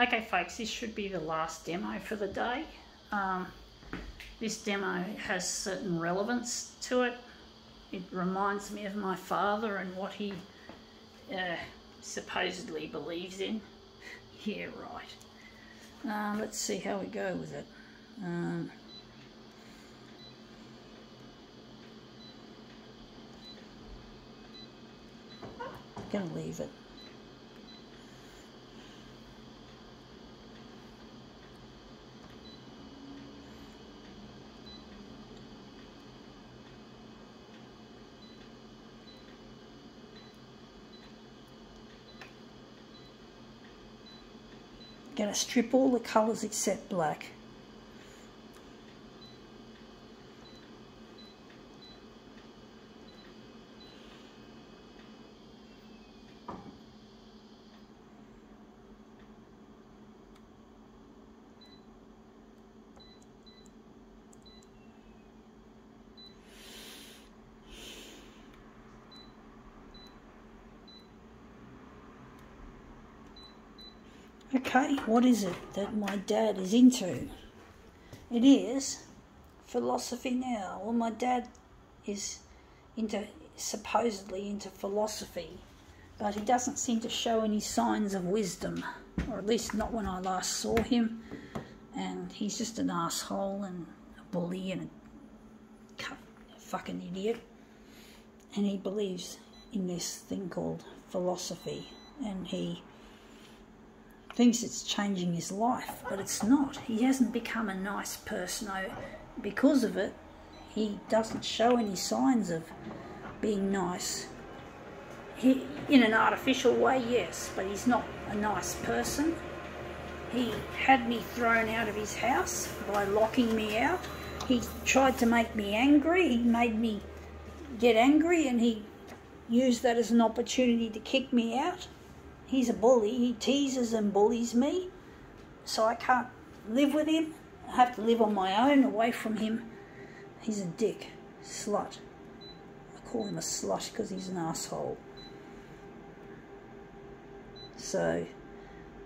Okay folks, this should be the last demo for the day. Um, this demo has certain relevance to it. It reminds me of my father and what he uh, supposedly believes in. Yeah, right. Uh, let's see how we go with it. Um, gonna leave it. Going to strip all the colours except black. Okay, what is it that my dad is into? It is philosophy now. Well, my dad is into supposedly into philosophy, but he doesn't seem to show any signs of wisdom, or at least not when I last saw him. And he's just an asshole and a bully and a, fucking idiot. And he believes in this thing called philosophy, and he thinks it's changing his life, but it's not. He hasn't become a nice person because of it. He doesn't show any signs of being nice. He, in an artificial way, yes, but he's not a nice person. He had me thrown out of his house by locking me out. He tried to make me angry. He made me get angry and he used that as an opportunity to kick me out he's a bully. He teases and bullies me, so I can't live with him. I have to live on my own, away from him. He's a dick, slut. I call him a slut because he's an asshole. So,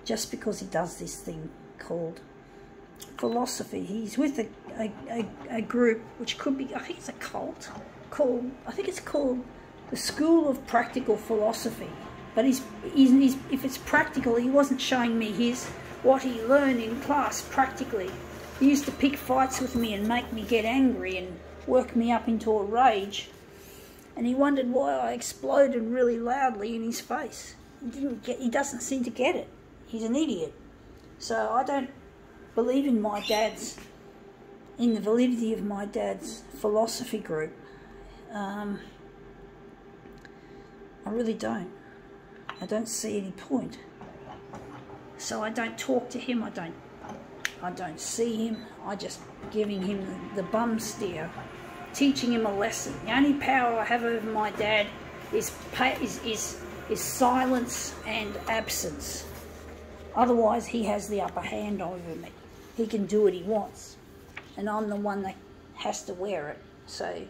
just because he does this thing called philosophy, he's with a, a, a, a group which could be, I think it's a cult, called, I think it's called the School of Practical Philosophy. But he's, he's, he's, if it's practical, he wasn't showing me his what he learned in class practically. He used to pick fights with me and make me get angry and work me up into a rage. And he wondered why I exploded really loudly in his face. He didn't get. He doesn't seem to get it. He's an idiot. So I don't believe in my dad's, in the validity of my dad's philosophy group. Um, I really don't. I don't see any point. So I don't talk to him, I don't I don't see him, I just giving him the, the bum steer, teaching him a lesson. The only power I have over my dad is, is, is, is silence and absence. Otherwise, he has the upper hand over me. He can do what he wants. And I'm the one that has to wear it. So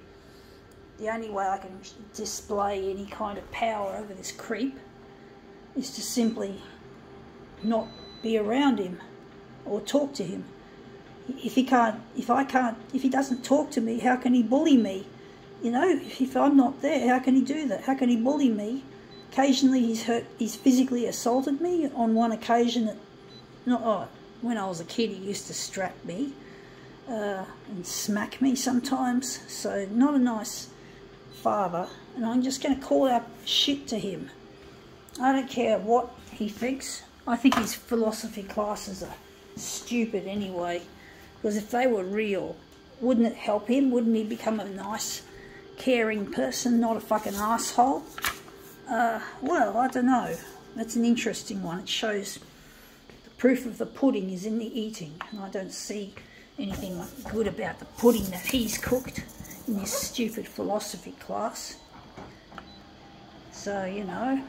the only way I can display any kind of power over this creep is to simply not be around him or talk to him. If he can't, if I can't, if he doesn't talk to me, how can he bully me? You know, if I'm not there, how can he do that? How can he bully me? Occasionally, he's hurt, he's physically assaulted me. On one occasion, not oh, when I was a kid, he used to strap me uh, and smack me sometimes. So, not a nice father. And I'm just going to call out shit to him. I don't care what he thinks. I think his philosophy classes are stupid anyway. Because if they were real, wouldn't it help him? Wouldn't he become a nice, caring person, not a fucking asshole? Uh, well, I don't know. That's an interesting one. It shows the proof of the pudding is in the eating. And I don't see anything good about the pudding that he's cooked in this stupid philosophy class. So, you know,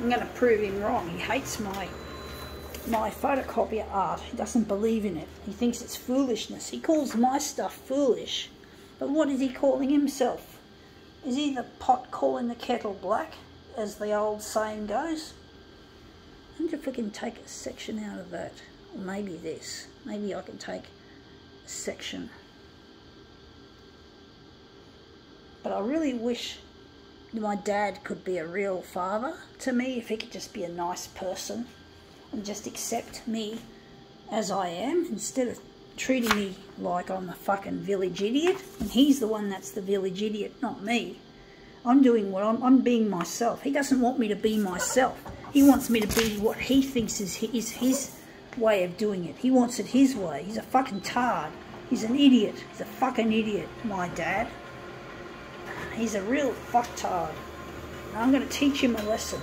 I'm going to prove him wrong. He hates my my photocopier art. He doesn't believe in it. He thinks it's foolishness. He calls my stuff foolish. But what is he calling himself? Is he the pot calling the kettle black, as the old saying goes? I wonder if we can take a section out of that. Or maybe this. Maybe I can take a section. But I really wish my dad could be a real father to me, if he could just be a nice person and just accept me as I am instead of treating me like I'm a fucking village idiot. And he's the one that's the village idiot, not me. I'm doing what I'm, I'm being myself. He doesn't want me to be myself. He wants me to be what he thinks is his, is his way of doing it. He wants it his way. He's a fucking tard. He's an idiot. He's a fucking idiot, my dad. He's a real fucktard. I'm going to teach him a lesson.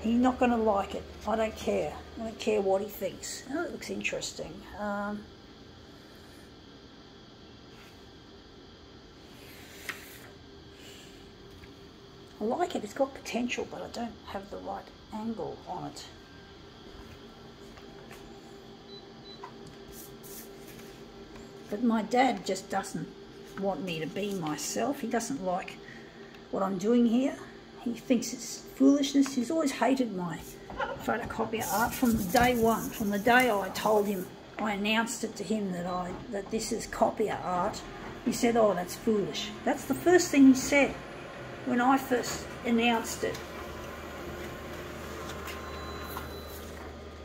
He's not going to like it. I don't care. I don't care what he thinks. Oh, it looks interesting. Um, I like it. It's got potential, but I don't have the right angle on it. But my dad just doesn't want me to be myself. He doesn't like what I'm doing here. He thinks it's foolishness. He's always hated my photocopier art from day one. From the day I told him, I announced it to him that I that this is copier art. He said, "Oh, that's foolish." That's the first thing he said when I first announced it.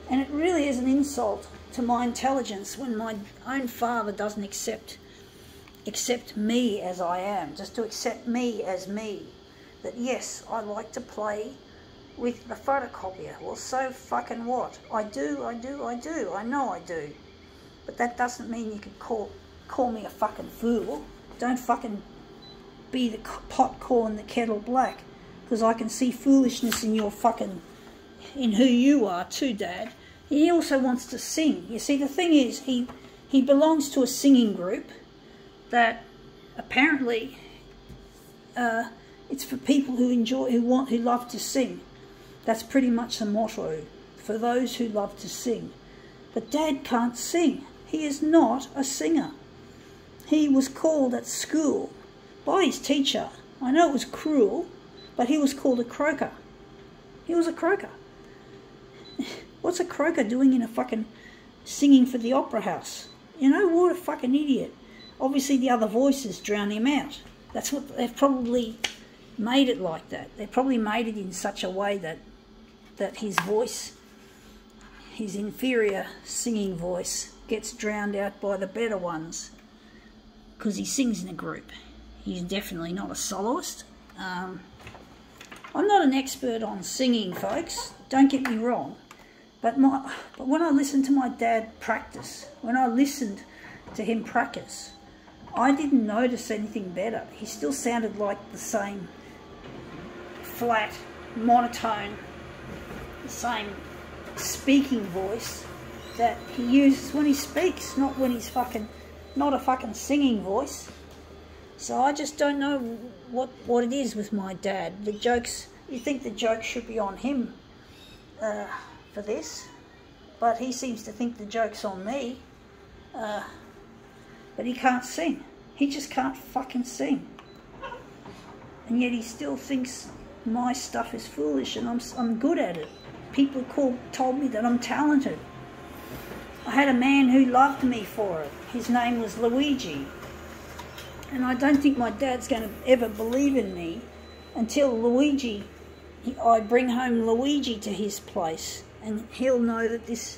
And it really is an insult to my intelligence when my own father doesn't accept accept me as I am, just to accept me as me. That yes, I like to play with the photocopier. Well, so fucking what? I do, I do, I do. I know I do. But that doesn't mean you can call call me a fucking fool. Don't fucking be the pot calling the kettle black. Because I can see foolishness in your fucking, in who you are too, Dad. He also wants to sing. You see, the thing is, he, he belongs to a singing group that apparently uh, it's for people who enjoy, who want, who love to sing. That's pretty much the motto for those who love to sing. But Dad can't sing. He is not a singer. He was called at school by his teacher. I know it was cruel, but he was called a croaker. He was a croaker. What's a croaker doing in a fucking singing for the opera house? You know, what a fucking idiot. Obviously, the other voices drown him out. That's what they've probably made it like that. They've probably made it in such a way that that his voice, his inferior singing voice, gets drowned out by the better ones because he sings in a group. He's definitely not a soloist. Um, I'm not an expert on singing, folks. Don't get me wrong. But my, but when I listened to my dad practice, when I listened to him practice, I didn't notice anything better. He still sounded like the same flat, monotone, the same speaking voice that he uses when he speaks, not when he's fucking, not a fucking singing voice. So I just don't know what, what it is with my dad. The jokes, you think the joke should be on him uh, for this, but he seems to think the joke's on me. Uh, but he can't sing. He just can't fucking sing. And yet he still thinks my stuff is foolish and I'm, I'm good at it. People told me that I'm talented. I had a man who loved me for it. His name was Luigi. And I don't think my dad's going to ever believe in me until Luigi, I bring home Luigi to his place and he'll know that this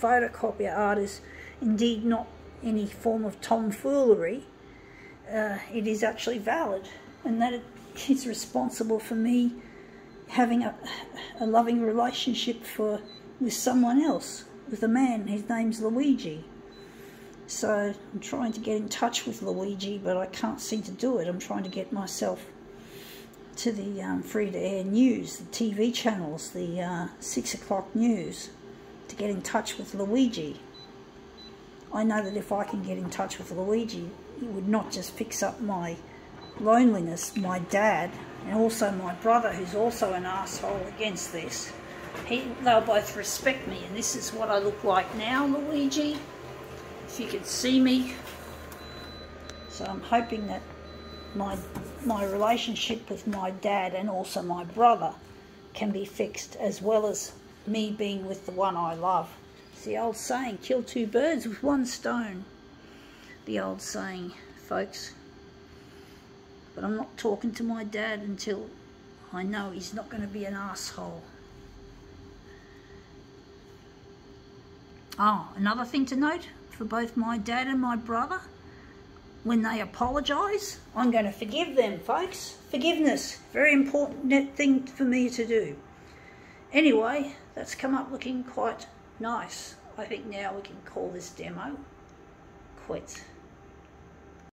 photocopier art is indeed not any form of tomfoolery. Uh, it is actually valid and that it is responsible for me having a, a loving relationship for with someone else, with a man. His name's Luigi. So I'm trying to get in touch with Luigi, but I can't seem to do it. I'm trying to get myself to the um, free-to-air news, the TV channels, the uh, 6 o'clock news, to get in touch with Luigi. I know that if I can get in touch with Luigi, he would not just fix up my loneliness, my dad, and also my brother, who's also an asshole against this. He, they'll both respect me, and this is what I look like now, Luigi if you can see me. So I'm hoping that my my relationship with my dad and also my brother can be fixed as well as me being with the one I love. The old saying, kill two birds with one stone. The old saying, folks. But I'm not talking to my dad until I know he's not going to be an asshole. Oh, another thing to note for both my dad and my brother, when they apologise, I'm going to forgive them, folks. Forgiveness, very important thing for me to do. Anyway, that's come up looking quite nice. I think now we can call this demo quits.